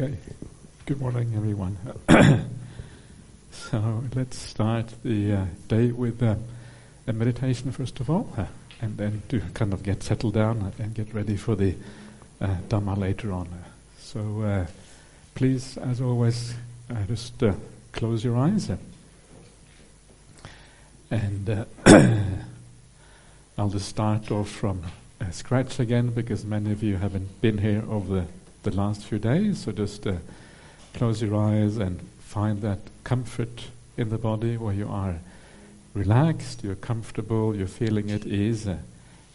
Okay, good morning, everyone. so let's start the uh, day with uh, a meditation, first of all, uh, and then to kind of get settled down and get ready for the uh, Dhamma later on. So uh, please, as always, uh, just close your eyes. and I'll just start off from scratch again because many of you haven't been here over the the last few days. So just uh, close your eyes and find that comfort in the body where you are relaxed, you're comfortable, you're feeling at ease. Uh,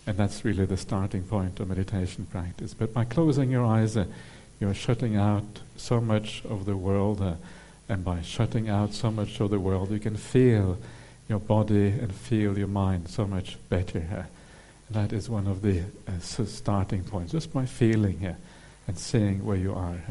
and that's really the starting point of meditation practice. But by closing your eyes, uh, you're shutting out so much of the world. Uh, and by shutting out so much of the world, you can feel your body and feel your mind so much better. Uh, that is one of the uh, starting points, just by feeling uh, and seeing where you are.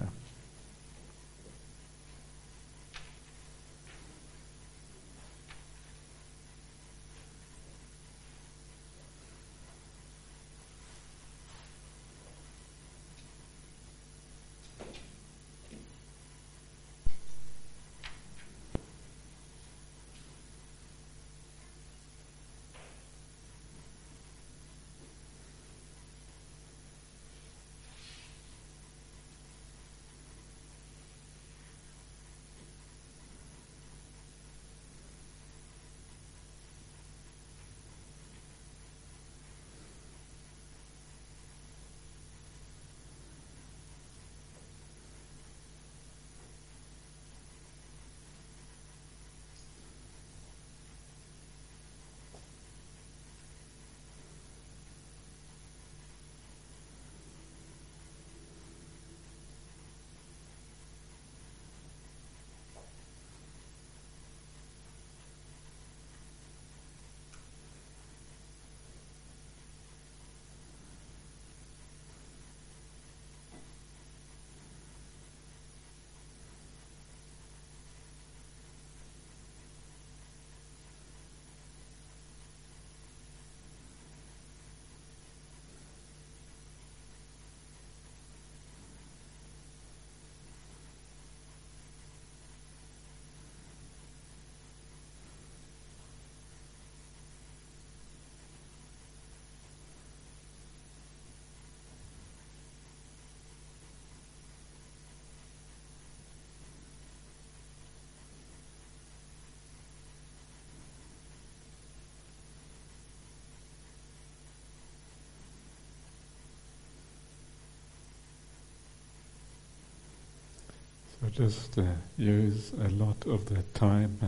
Just uh, use a lot of the time uh,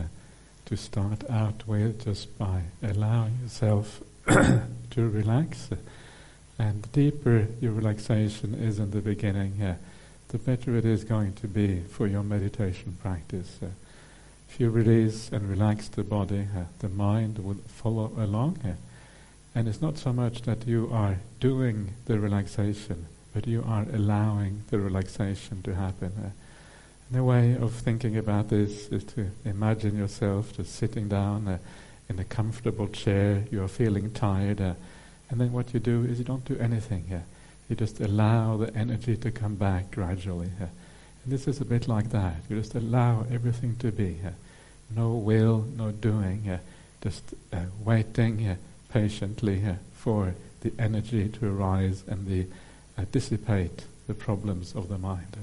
to start out with just by allowing yourself to relax. and the deeper your relaxation is in the beginning, uh, the better it is going to be for your meditation practice. Uh, if you release and relax the body, uh, the mind will follow along. Uh, and it's not so much that you are doing the relaxation, but you are allowing the relaxation to happen. The way of thinking about this is to imagine yourself just sitting down uh, in a comfortable chair, you're feeling tired, uh, and then what you do is you don't do anything. Uh, you just allow the energy to come back gradually. Uh. and this is a bit like that. You just allow everything to be. Uh. no will, no doing, uh, just waiting patiently for the energy to arise and the, dissipate the problems of the mind.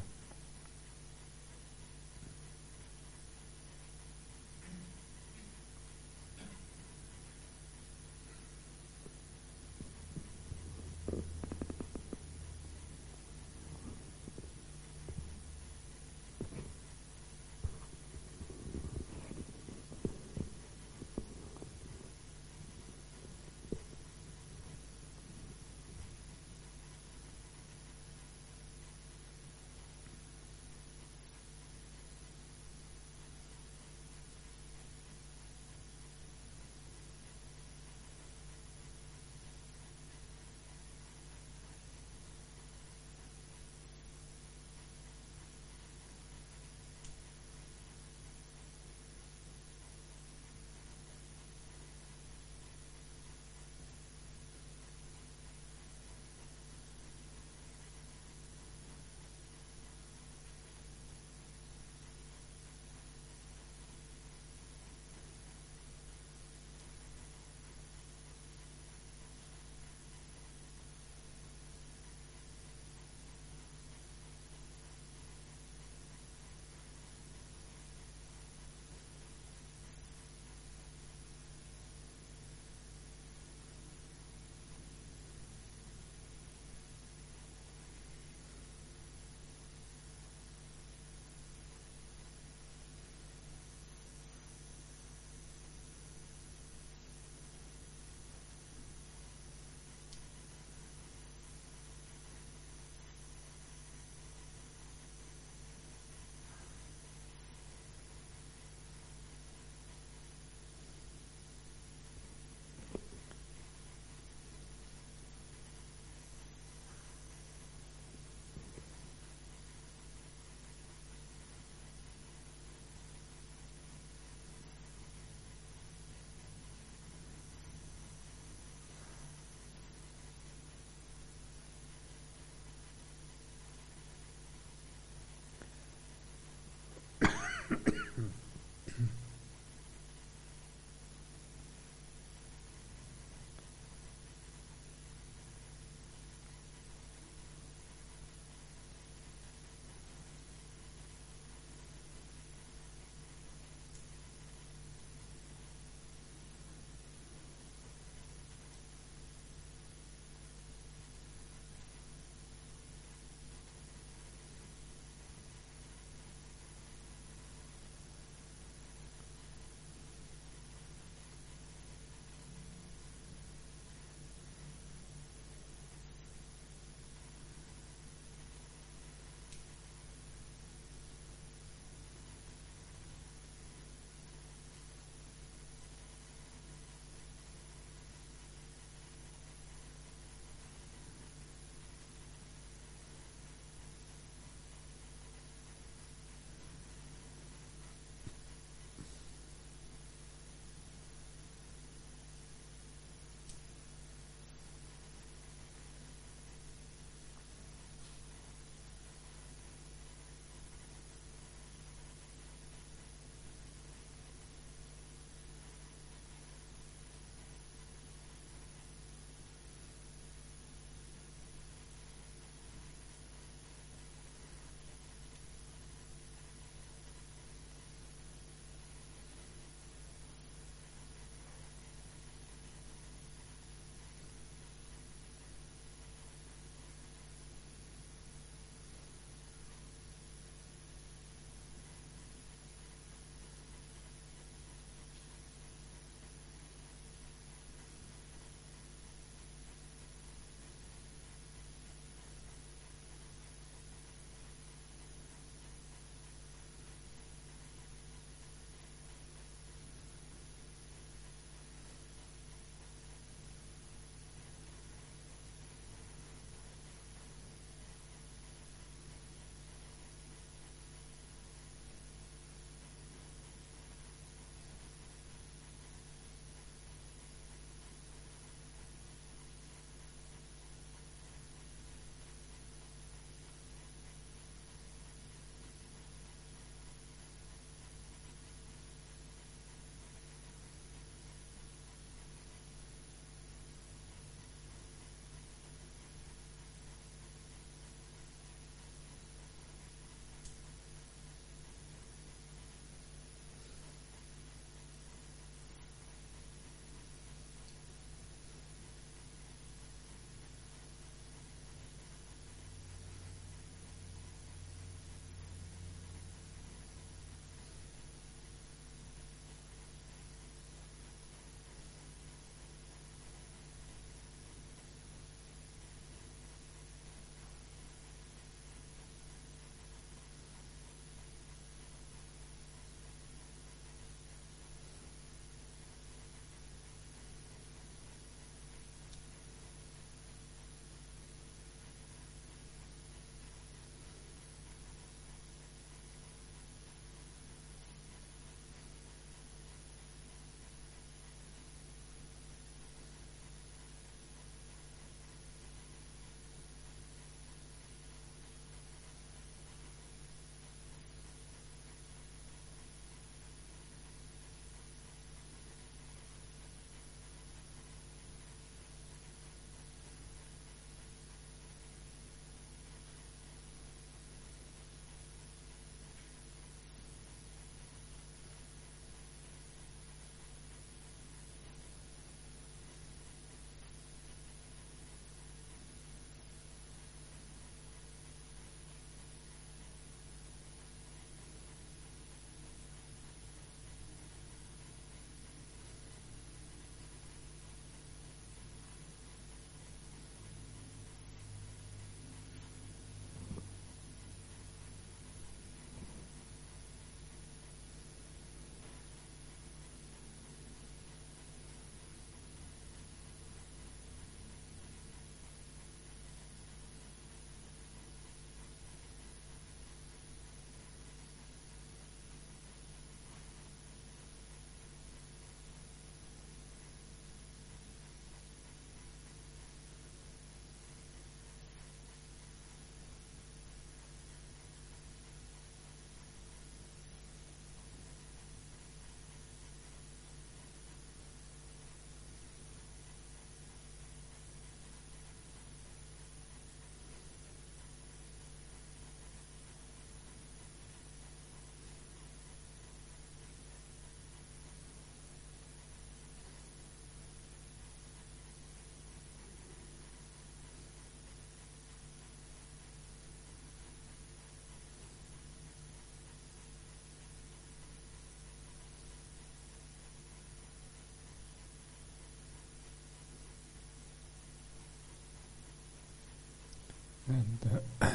And uh,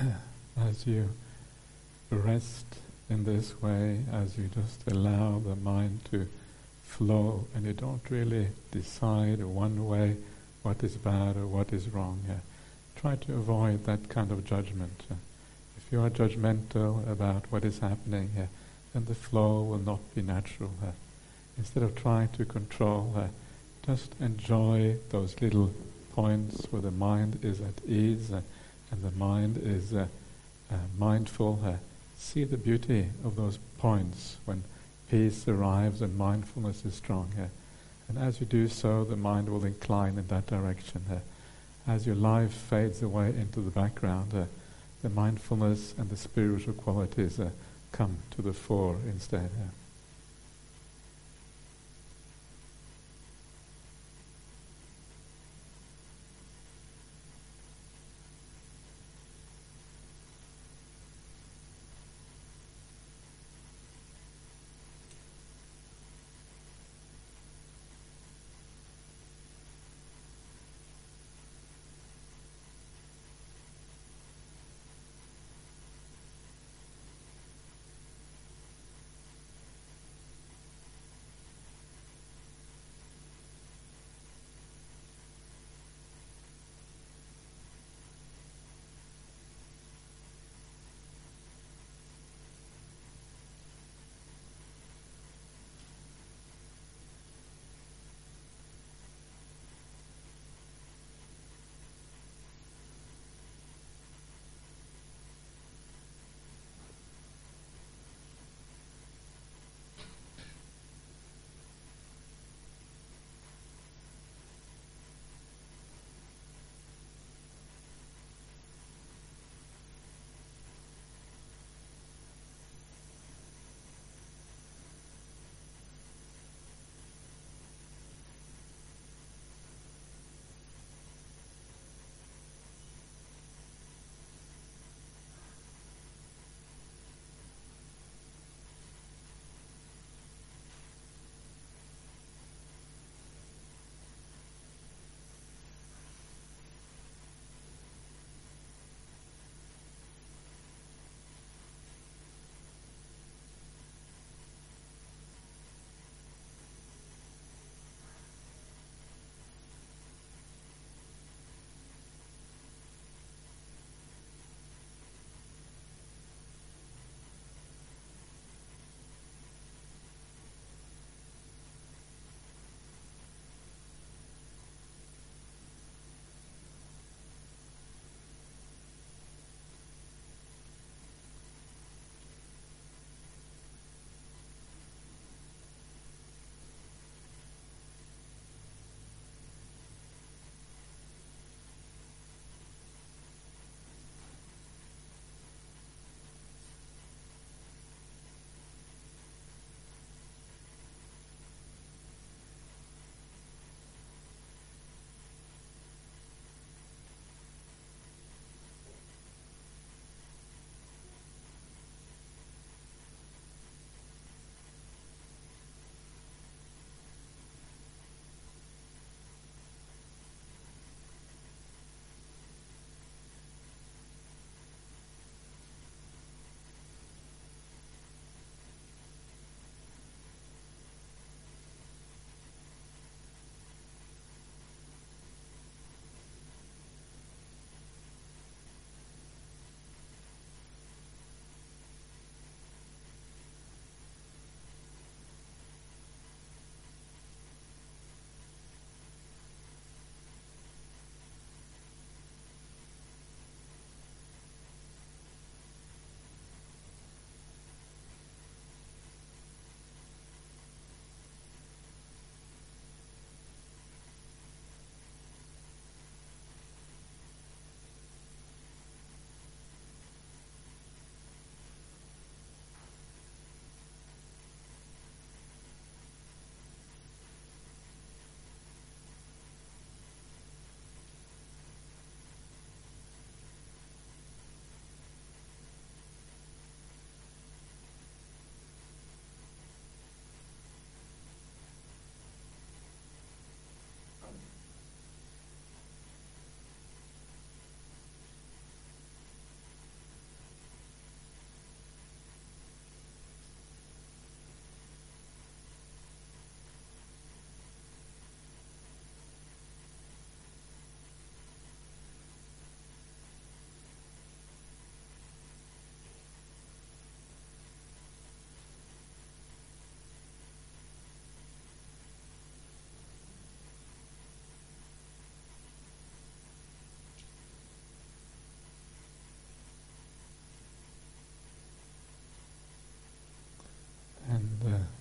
as you rest in this way, as you just allow the mind to flow and you don't really decide one way what is bad or what is wrong, uh, try to avoid that kind of judgment. Uh, if you are judgmental about what is happening, uh, then the flow will not be natural. Instead of trying to control, just enjoy those little points where the mind is at ease and the mind is uh, uh, mindful. Uh, see the beauty of those points when peace arrives and mindfulness is strong. and as you do so, the mind will incline in that direction. as your life fades away into the background, the mindfulness and the spiritual qualities come to the fore instead.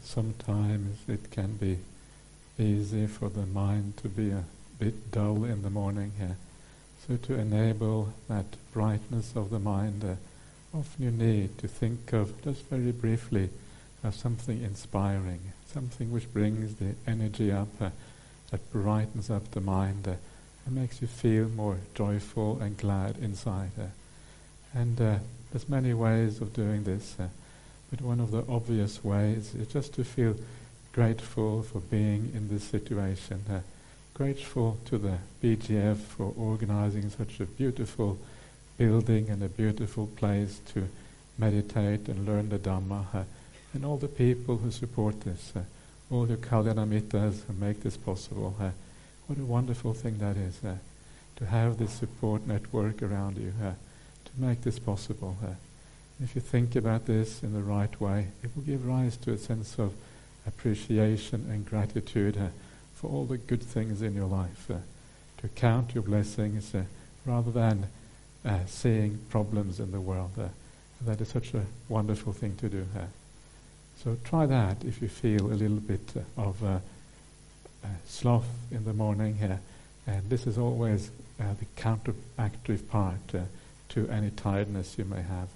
Sometimes it can be easy for the mind to be a bit dull in the morning. Uh, so to enable that brightness of the mind, uh, often you need to think of, just very briefly, of something inspiring, something which brings the energy up, uh, that brightens up the mind uh, and makes you feel more joyful and glad inside. Uh. and uh, there's many ways of doing this, uh, but one of the obvious ways is just to feel grateful for being in this situation, uh, grateful to the BGF for organizing such a beautiful building and a beautiful place to meditate and learn the Dhamma, uh, and all the people who support this, uh, all the Kalyanamittas who make this possible. Uh, what a wonderful thing that is, uh, to have this support network around you, uh, to make this possible. Uh. if you think about this in the right way, it will give rise to a sense of appreciation and gratitude uh, for all the good things in your life, uh, to count your blessings rather than seeing problems in the world. that is such a wonderful thing to do. So try that if you feel a little bit of uh, uh, sloth in the morning. Uh, and this is always the counteractive part to any tiredness you may have.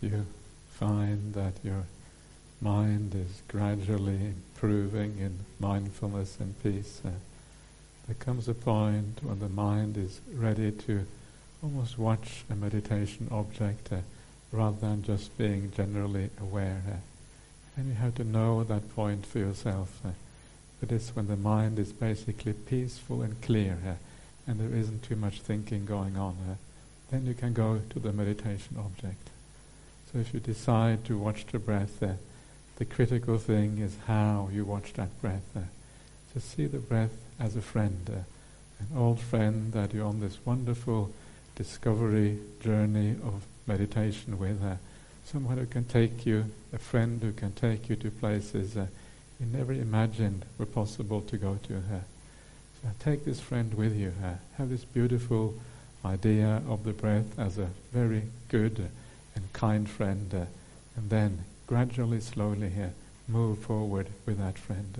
You find that your mind is gradually improving in mindfulness and peace, uh, there comes a point when the mind is ready to almost watch a meditation object uh, rather than just being generally aware. Uh, and you have to know that point for yourself. Uh, that is when the mind is basically peaceful and clear uh, and there isn't too much thinking going on. Uh, then you can go to the meditation object. So if you decide to watch the breath, the critical thing is how you watch that breath. Uh, just see the breath as a friend, uh, an old friend that you're on this wonderful discovery journey of meditation with. Uh, someone who can take you, a friend who can take you to places uh, you never imagined were possible to go to. Uh. So take this friend with you. Have this beautiful idea of the breath as a very good and kind friend, uh, and then gradually, slowly here, move forward with that friend.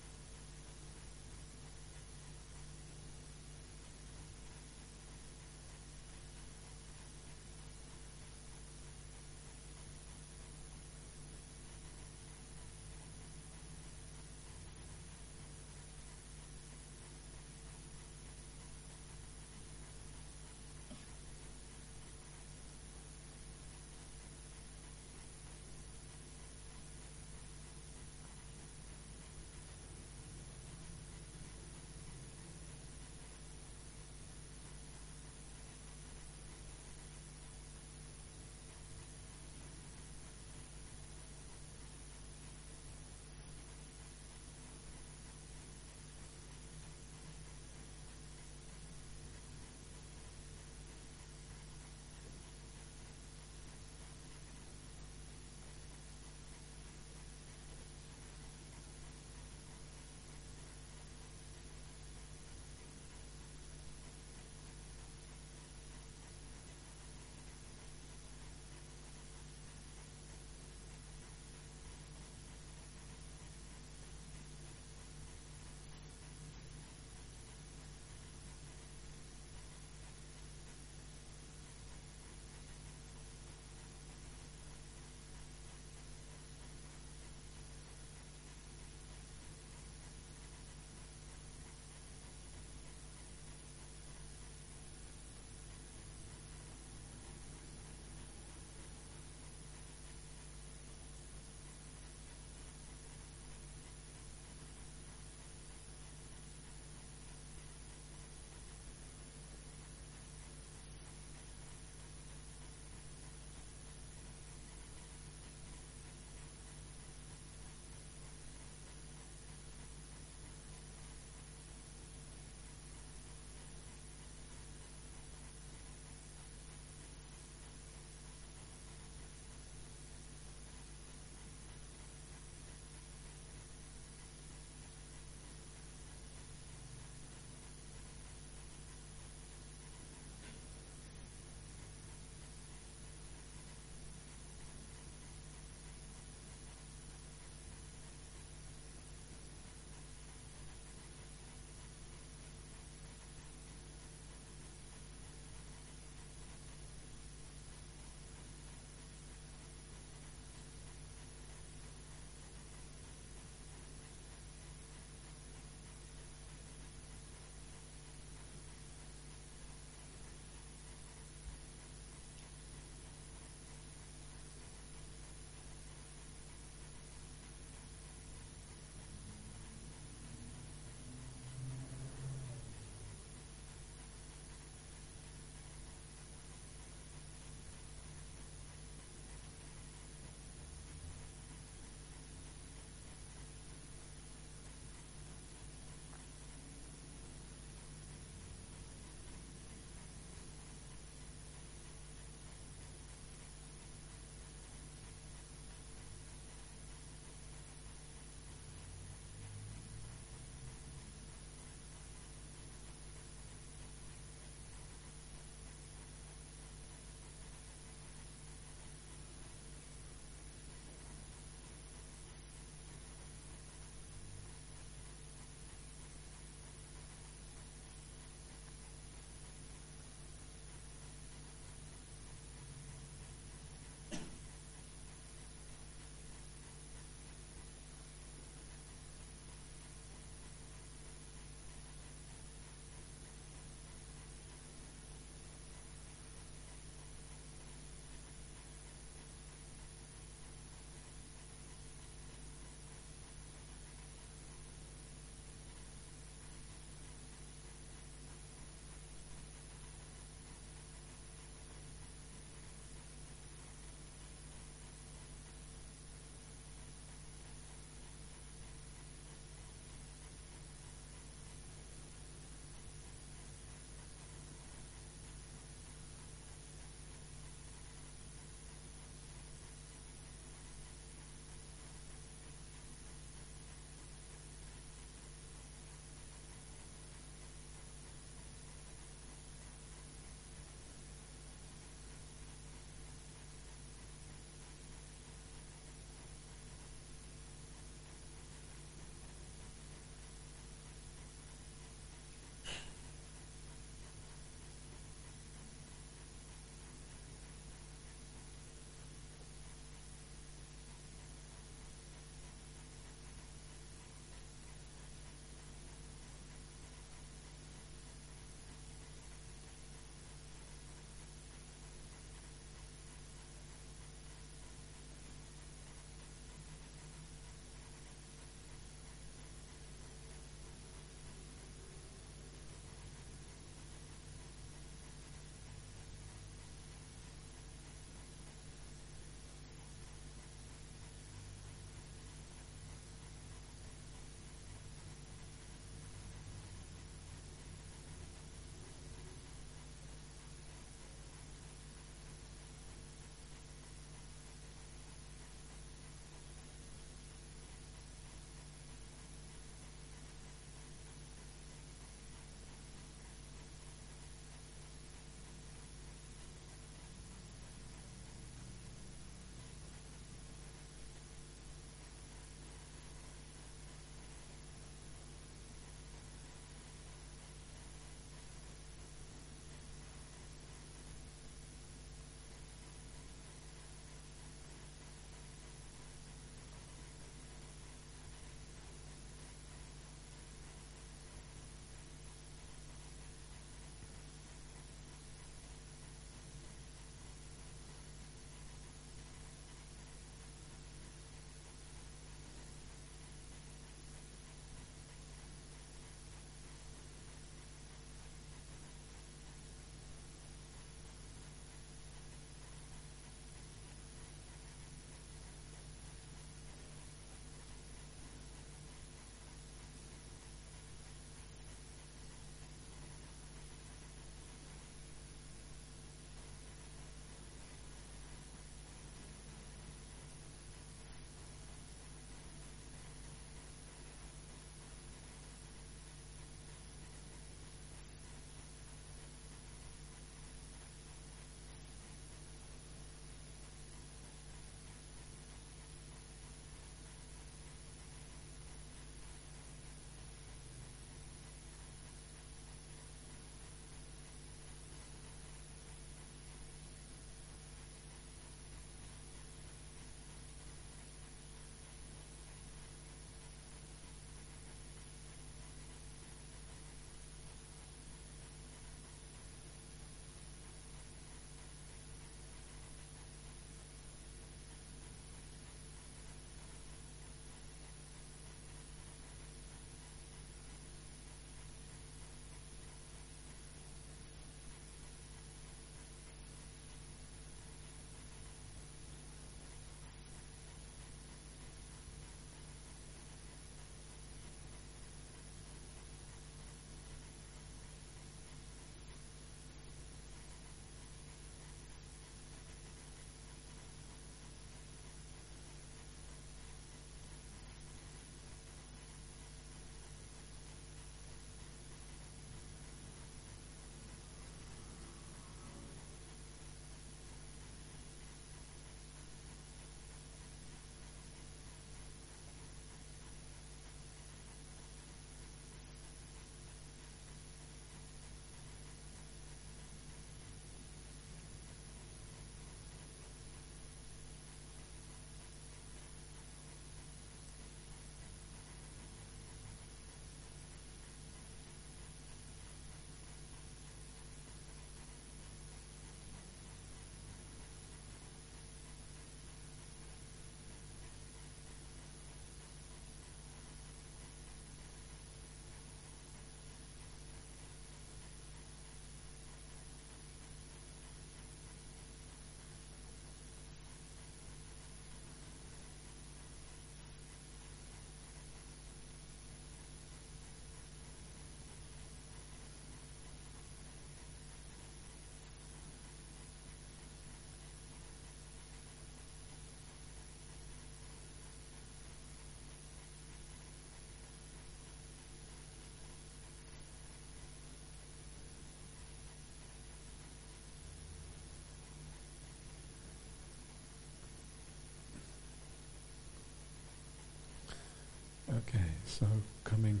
So coming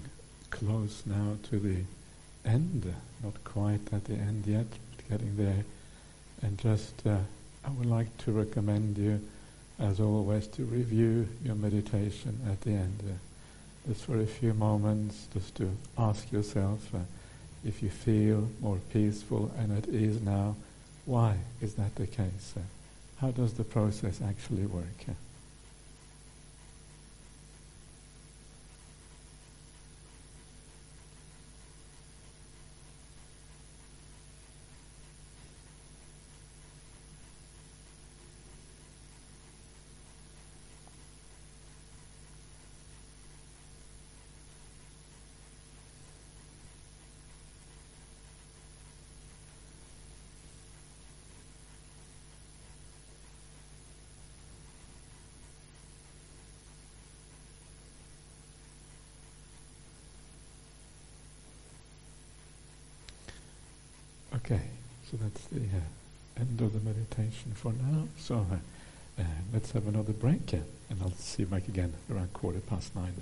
close now to the end, not quite at the end yet, but getting there. And just, uh, I would like to recommend you, as always, to review your meditation at the end. Uh, just for a few moments, just to ask yourself uh, if you feel more peaceful and at ease now, why is that the case? Uh, how does the process actually work? Okay, so that's the uh, end of the meditation for now. So uh, uh, let's have another break, and I'll see you back again around quarter past nine.